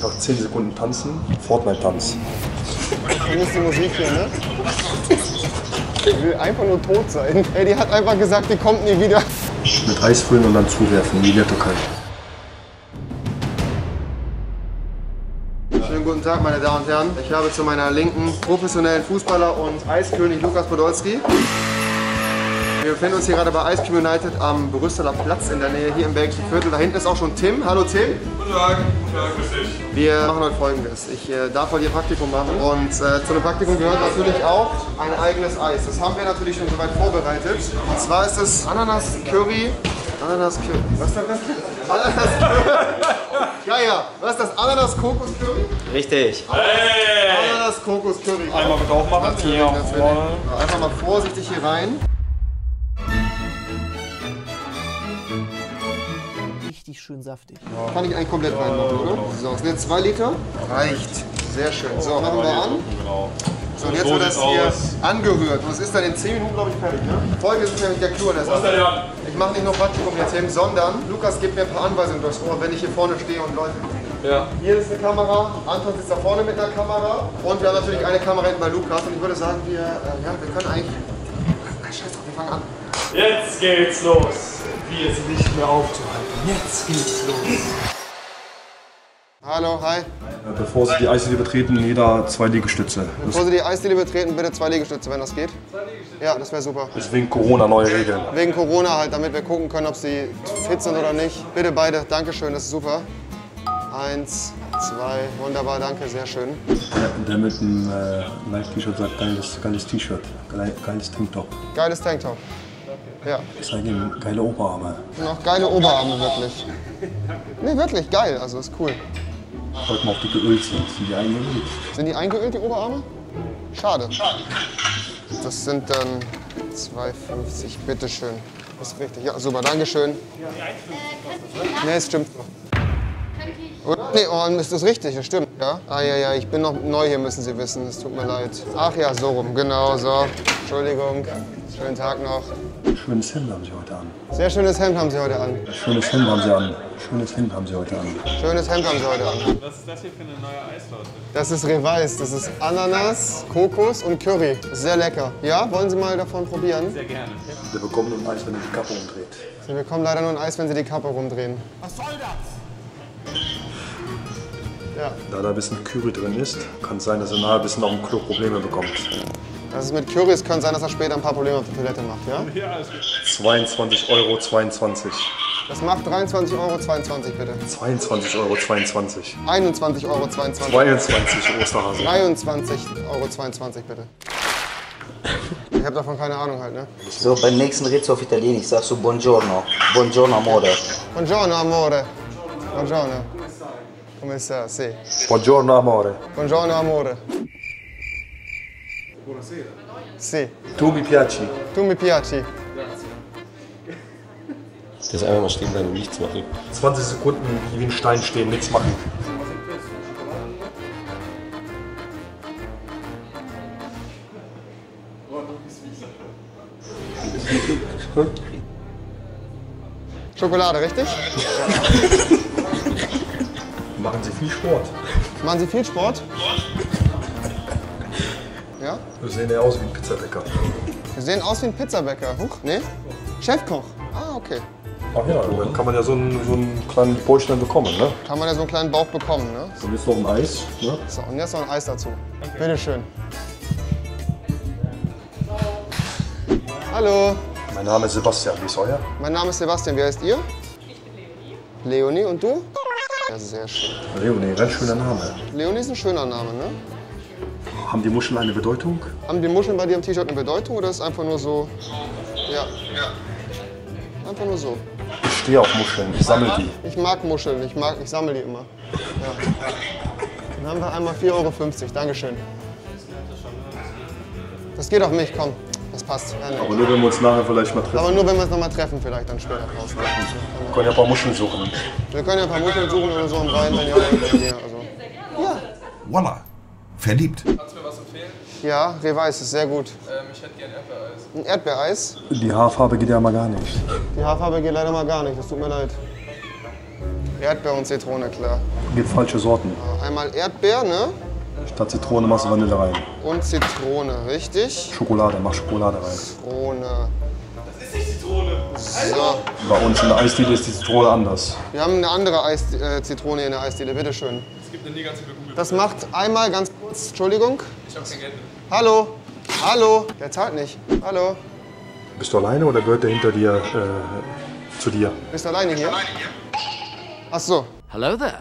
Einfach 10 Sekunden tanzen, Fortnite-Tanz. Das ist die Musik hier, ne? Die will einfach nur tot sein. Ey, die hat einfach gesagt, die kommt nie wieder. Mit Eis füllen und dann zuwerfen, wie in der Türkei. Schönen guten Tag, meine Damen und Herren. Ich habe zu meiner Linken professionellen Fußballer und Eiskönig Lukas Podolski. Wir befinden uns hier gerade bei Ice Cream United am Brüsseler Platz in der Nähe hier im Belgischen Viertel. Da hinten ist auch schon Tim. Hallo Tim. Guten Tag, guten Tag, grüß dich. Wir machen heute folgendes. Ich äh, darf heute hier Praktikum machen und äh, zu dem Praktikum gehört natürlich auch ein eigenes Eis. Das haben wir natürlich schon soweit vorbereitet. Und zwar ist es Ananas Curry. Ananas Curry. Was ist das? Ananas Curry. Ja, ja. Was ist das? Ananas Kokos Curry? Richtig. Ananas Kokos Curry. Einmal bitte aufmachen. Natürlich, natürlich. Einfach mal vorsichtig hier rein. Richtig schön saftig. Kann ich eigentlich komplett reinmachen, oder? So, das sind jetzt 2 Liter. Reicht. Sehr schön. So, machen wir an. So, und jetzt wird das hier angerührt. Und es ist dann in 10 Minuten, glaube ich, fertig. Ne? Folge ist nämlich der Clou an der Sache. Ich mache nicht nur Praktikum jetzt hin, sondern Lukas gibt mir ein paar Anweisungen durchs Ohr, wenn ich hier vorne stehe und Leute Ja. Hier ist eine Kamera, Anton sitzt da vorne mit einer Kamera und wir haben natürlich eine Kamera hinten bei Lukas und ich würde sagen, wir, äh, ja, wir können eigentlich... Ach, scheiß drauf, wir fangen an. Jetzt geht's los. Wie ist nicht mehr aufzuhalten. Jetzt geht's los. Hallo, hi. Bevor Sie die Eisdiele betreten, jeder zwei Liegestütze. Das Bevor Sie die Eisdiele betreten, bitte zwei Liegestütze, wenn das geht. Zwei Liegestütze? Ja, das wäre super. ist wegen Corona neue Regeln. Wegen Corona halt, damit wir gucken können, ob sie fit sind oder nicht. Bitte beide, Dankeschön, das ist super. Eins, zwei, wunderbar, danke, sehr schön. Der mit dem äh, Nike-T-Shirt sagt, geiles, geiles T-Shirt, geil- geiles Tanktop. Geiles Tanktop. Ja, Zeig ihm geile Oberarme. noch geile Oberarme, wirklich. Nee, wirklich, geil, also ist cool. Heute mal auf die geölt sind. Sind die eingeölt? Sind die eingeölt, die Oberarme? Schade. Das sind dann 2,50, bitteschön. Ist richtig, ja, super, Dankeschön. Nee, es stimmt. Oder? Nee, oh, ist das richtig? Das stimmt, ja? Ah, ja, ja, ich bin noch neu hier, müssen Sie wissen. Es tut mir leid. Ach ja, so rum, genau, so. Entschuldigung. Schönen Tag noch. Schönes Hemd haben Sie heute an. Sehr schönes Hemd haben Sie heute an. Schönes Hemd haben Sie an. Schönes Hemd haben Sie heute an. Schönes Hemd haben Sie heute an. Was ist das hier für eine neue Eissorte? Das ist Reweis. Das ist Ananas, Kokos und Curry. Sehr lecker. Ja, wollen Sie mal davon probieren? Sehr gerne. Sie bekommen nur ein Eis, wenn er die Kappe umdreht. Sie bekommen leider nur ein Eis, wenn Sie die Kappe rumdrehen. Da da ein bisschen Curry drin ist, kann es sein, dass er nachher ein bisschen auf dem Klo Probleme bekommt. Das ist mit Curry. Es könnte sein, dass er später ein paar Probleme auf der Toilette macht, ja? Ja, alles gut. 22,22 Euro. 22 Das macht 23,22 Euro, bitte. 22,22 Euro. 22 21,22 Euro. 22 Osterhasen. 23,22 Euro, bitte. Ich habe davon keine Ahnung halt, ne? So, beim nächsten du auf Italienisch, sagst du Buongiorno. Buongiorno, amore. Buongiorno, amore. Buongiorno. Come sta? Sì. Buongiorno amore. Buongiorno, amore. Buonasera. Sì. Tu mi piaci. Tu mi piaci. Das einfach mal stehen bleiben und nichts machen. 20 Sekunden wie ein Stein stehen, nichts machen. Schokolade, richtig? Machen Sie viel Sport. Machen Sie viel Sport? Ja? Wir sehen ja aus wie ein Pizzabäcker. Sie sehen aus wie ein Pizzabäcker. Huch, nee? Chefkoch. Ah, okay. Ach ja, dann kann man ja so einen, so einen kleinen Bäuchlein bekommen, ne? Kann man ja so einen kleinen Bauch bekommen, ne? Und jetzt noch ein Eis, ne? So, und jetzt noch ein Eis dazu. Bitteschön. Hallo, Mein Name ist Sebastian, wie ist euer? mein Name ist Sebastian. Wie heißt ihr? Ich bin Leonie. Leonie und du? Ja, sehr schön. Leonie, ganz schöner Name. Leonie ist ein schöner Name, ne? Haben die Muscheln eine Bedeutung? Haben die Muscheln bei dir im T-Shirt eine Bedeutung oder ist es einfach nur so? Ja. Einfach nur so. Ich stehe auf Muscheln, ich sammle die. Ich mag Muscheln, ich, mag, ich sammle die immer. Ja. Dann haben wir einmal 4,50 Euro. Dankeschön. Das geht auf mich, komm. Passt. Ja, nee. Aber nur wenn wir uns nachher vielleicht mal treffen. Aber nur wenn wir uns nochmal treffen, vielleicht dann später draußen. Wir können ja ein paar Muscheln suchen. Wir können ja ein paar Muscheln suchen oder so im Rhein, wenn ihr ihr- also. Voila. Verliebt. Kannst du mir was empfehlen? Ja, Reweis ist sehr gut. Ähm, ich hätte gerne Erdbeereis. Ein Erdbeereis. Die Haarfarbe geht ja mal gar nicht. Die Haarfarbe geht leider mal gar nicht, das tut mir leid. Erdbeer und Zitrone, klar. Gibt falsche Sorten. Einmal Erdbeer, ne? Statt Zitrone machst du Vanille rein. Und Zitrone, richtig? Schokolade, mach Schokolade rein. Zitrone. Das ist nicht Zitrone. So, Bei uns in der Eisdiele ist die Zitrone anders. wir haben eine andere Eis äh, Zitrone in der Eisdiele, bitteschön. Es gibt eine negative Google. Das macht einmal ganz kurz, Entschuldigung. Ich habe kein Geld mehr. Hallo? Hallo? Der zahlt nicht. Hallo? Bist du alleine oder gehört der hinter dir äh, zu dir? Bist du alleine hier? Ach so. Hello there.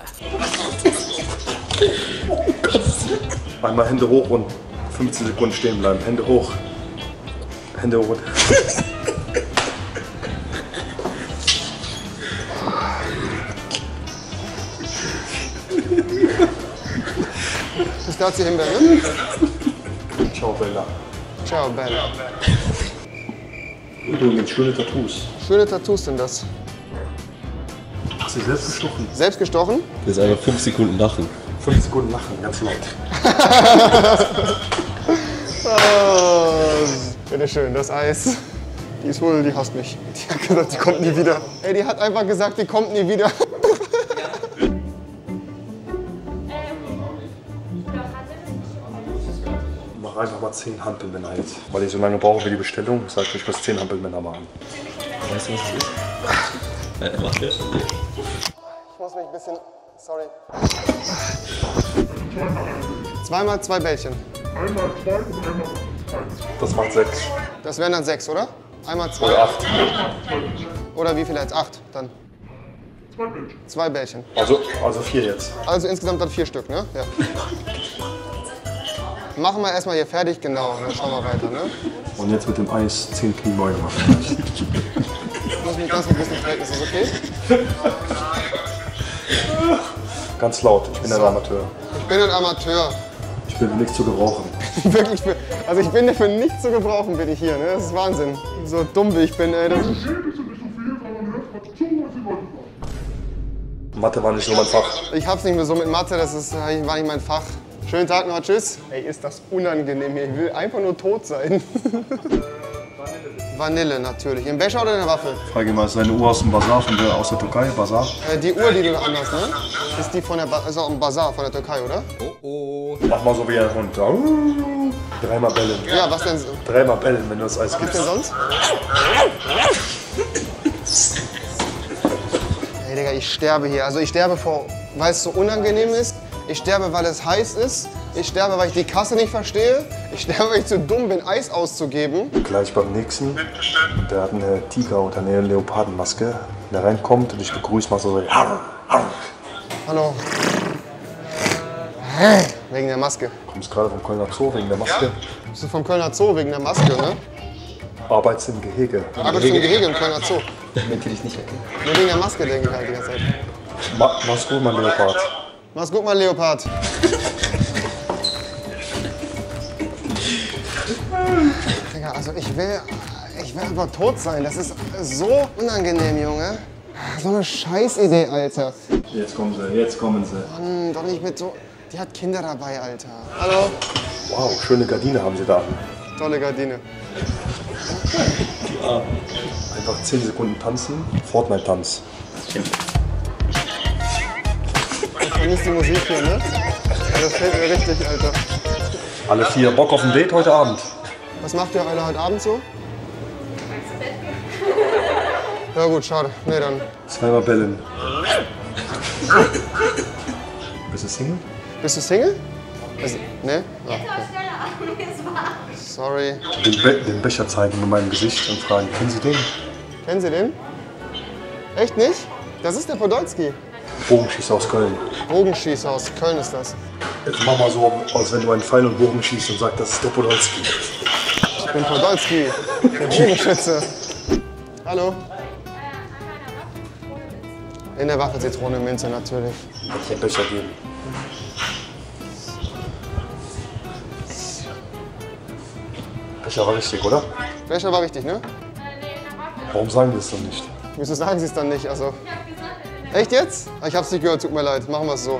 Einmal Hände hoch und 15 Sekunden stehen bleiben. Hände hoch. Hände hoch. Pistazie Himbeer, ne? Ciao, Bella. Ciao, Bella. Übrigens, schöne Tattoos. Schöne Tattoos sind das. Hast du selbst gestochen? Selbst gestochen? Das ist einfach 5 Sekunden lachen. 5 Sekunden lachen, ganz laut. Oh, bitteschön, das Eis. Die ist wohl, die hasst mich. Die hat gesagt, die kommt nie wieder. Ey, die hat einfach gesagt, die kommt nie wieder. Mach einfach mal 10 Hampelmänner jetzt. Weil ich so lange brauche für die Bestellung, sag ich, ich muss 10 Hampelmänner machen. Weißt du, was das ist? Äh, mach das. Ich muss mich ein bisschen. Sorry. Zweimal zwei Bällchen. Das macht 6 Das wären dann sechs, oder? Einmal zwei. oder 8. Oder wie viel jetzt? Acht dann. Zwei Bällchen. Also, also 4 jetzt. Also insgesamt dann vier Stück, ne? Ja. Machen wir erstmal hier fertig, genau. Dann schauen wir weiter, ne? Und jetzt mit dem Eis 10 Kniebeuge machen. Ich muss mich ganz ein bisschen treten, ist das okay? Ganz laut, ich bin ein Amateur. Ich bin ein Amateur. Ich bin für nichts zu gebrauchen. Wirklich, also ich bin für nichts zu gebrauchen, bin ich hier, ne? Das ist Wahnsinn. So dumm wie ich bin, ey. Das ist, Mathe war nicht so mein Fach. ich hab's nicht mehr so mit Mathe, das ist, war nicht mein Fach. Schönen Tag noch, tschüss. Ey, ist das unangenehm hier. Ich will einfach nur tot sein. Vanille natürlich. Im Becher oder in der Waffel? Frage mal, ist deine Uhr aus dem Bazar von der, aus der Türkei? Bazar? Äh, die Uhr, die du da anhast, ne? Ist die von der ba ist auch im Bazar von der Türkei, oder? Mach mal so wie ein Hund. Uh, Dreimal bellen. Ja, was denn, Dreimal bellen, wenn du das Eis was denn gibst. sonst? Hey Digga, ich sterbe hier. Also ich sterbe vor, weil es so unangenehm ist. Ich sterbe, weil es heiß ist. Ich sterbe, weil ich die Kasse nicht verstehe. Ich sterbe, weil ich zu dumm bin, Eis auszugeben. Gleich beim nächsten, der hat eine Tiger- oder eine Leopardenmaske. Wenn der reinkommt und dich begrüßt, machst du so. Harr, harr. Hallo. Wegen der Maske. Kommst gerade vom Kölner Zoo wegen der Maske. Bist du vom Kölner Zoo wegen der Maske, ne? Arbeitest im Gehege. Arbeitest du im Gehege im Kölner Zoo? Damit ich nicht erkenne. Nur wegen der Maske denke ich halt die ganze Zeit. Ma mach's gut, mein Leopard. Mach's gut, mein Leopard. Digga, also ich will, ich will einfach tot sein. Das ist so unangenehm, Junge. So eine Scheißidee, Alter. Jetzt kommen sie, jetzt kommen sie. Mann, doch nicht mit so... Die hat Kinder dabei, Alter. Hallo. Wow, schöne Gardine haben sie da. Tolle Gardine. Einfach 10 Sekunden tanzen. Fortnite-Tanz. Ich vermisse die Musik hier, ne? Ja, das fällt mir richtig, Alter. Alle vier Bock auf ein Date heute Abend. Was macht ihr alle heute Abend so? Ja gut, schade. Nee, dann Zweimal bellen. Bist du Single? Bist du Single? Also, ne? Ah, okay. Sorry. Den, Be den Becher zeigen in meinem Gesicht und fragen, kennen Sie den? Kennen Sie den? Echt nicht? Das ist der Podolski. Bogenschießer aus Köln. Bogenschießer aus Köln ist das. Jetzt mach mal so, als wenn du einen Pfeil und Bogen schießt und sagst, das ist der Podolski. Ich bin Podolski, der Bogenschütze. Hallo? In der Waffe Zitrone Minze natürlich. Den Becher geben. Becher war richtig, oder? Becher war richtig, ne? Warum sagen wir es dann nicht? Wieso sagen Sie es dann nicht? Also. Echt jetzt? Ich hab's nicht gehört, tut mir leid. Machen wir es so.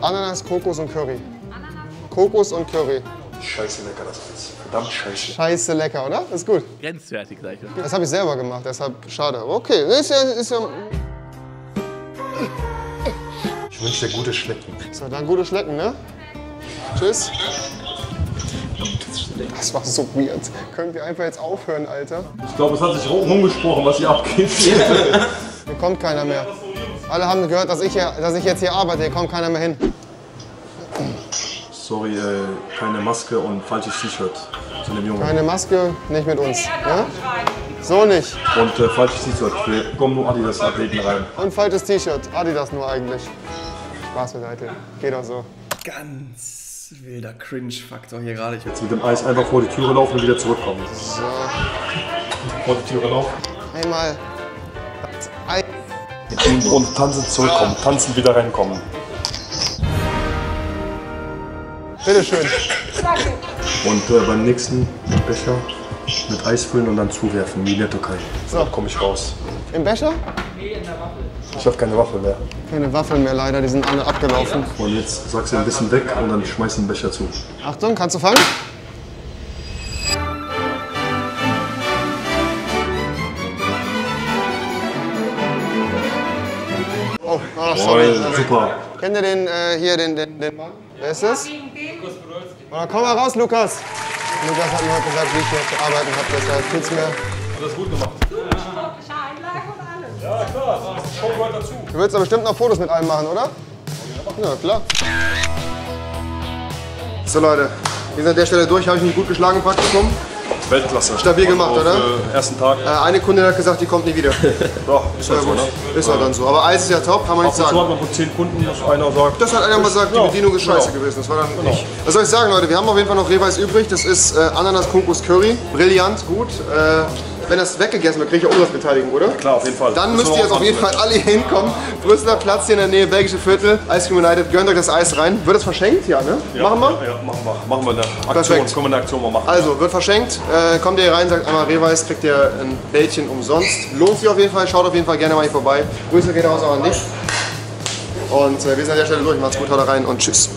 Ananas, Kokos und Curry. Kokos und Curry. Scheiße lecker das Eis. Verdammt scheiße. Scheiße lecker, oder? Ist gut. Grenzwertig, sag ich. Das habe ich selber gemacht, deshalb schade. Okay, ist ja, ist ja Ich wünsche dir gutes Schlecken. So, dann gutes Schlecken, ne? Tschüss. Das war so weird. Können wir einfach jetzt aufhören, Alter? Ich glaube, es hat sich rumgesprochen, was hier abgeht. Hier kommt keiner mehr. Alle haben gehört, dass ich, hier, dass ich jetzt hier arbeite. Hier kommt keiner mehr hin. Sorry, äh, keine Maske und falsches T-Shirt zu dem Jungen. Keine Maske, nicht mit uns. Ja? So nicht. Und äh, falsches T-Shirt. Wir kommen nur Adidas-Athleten rein. Und falsches T-Shirt. Adidas nur eigentlich. Spaß beiseite. Geht auch so. Ganz wilder Cringe-Faktor hier gerade. Ich Jetzt mit dem Eis einfach vor die Türe laufen und wieder zurückkommen. So. Vor die Türe laufen. Einmal. Ein Und tanzen zurückkommen. Tanzen wieder reinkommen. Bitteschön. Und äh, beim nächsten Becher mit Eis füllen und dann zuwerfen, wie in der Türkei. So. Dann komme ich raus. Im Becher? Ich habe keine Waffel mehr. Keine Waffeln mehr leider, die sind alle abgelaufen. Und jetzt sagst du ein bisschen weg und dann schmeiß den Becher zu. Achtung, kannst du fangen? Oh, ah, sorry. Jawohl, super. Kennt ihr den äh, hier, den, den, den Mann? Wer ist das? Oder komm mal raus, Lukas. Lukas hat mir heute gesagt, wie ich hier zu arbeiten habe, deshalb tut's mir. Alles gut gemacht. Ja, klar, das Show gehört dazu. Du willst aber bestimmt noch Fotos mit allem machen, oder? Ja, klar. So Leute, wir sind an der Stelle durch. Habe ich mich gut geschlagen im Praktikum? Weltklasse. Stabil gemacht, Auf, oder? Äh, ersten Tag. Äh, eine Kundin hat gesagt, die kommt nie wieder. Doch, ist Ja, halt so, gut. ne? Ist halt dann so. Aber Eis ist ja top, kann man nicht sagen. hat man von 10 Kunden, dass einer sagt, Das hat einer mal gesagt, die Bedienung ist scheiße genau. gewesen. Das war dann ich. Was soll ich sagen, Leute? Wir haben auf jeden Fall noch Rehweiß übrig. Das ist äh, Ananas Kokos Curry. Brillant, gut. Äh, wenn das weggegessen wird, kriege ich auch Umsatzbeteiligung, oder? klar, auf jeden Fall. Dann müsst ihr jetzt auf jeden. Fall alle hier hinkommen. Brüsseler Platz hier in der Nähe, Belgische Viertel. Ice Cream United, gönnt euch das Eis rein. Wird es verschenkt? Ja, ne? Ja, Machen wir? Ja, ja, machen wir. Machen wir eine Aktion. Perfekt. Können wir eine Aktion mal machen. Also, wird verschenkt. Äh, kommt ihr hier rein, sagt einmal Rehweiß, kriegt ihr ein Bällchen umsonst. Lohnt sich auf jeden Fall, schaut auf jeden Fall gerne mal hier vorbei. Grüße geht raus auch an dich. Und äh, wir sind an der Stelle durch. Macht's gut, haut rein und tschüss.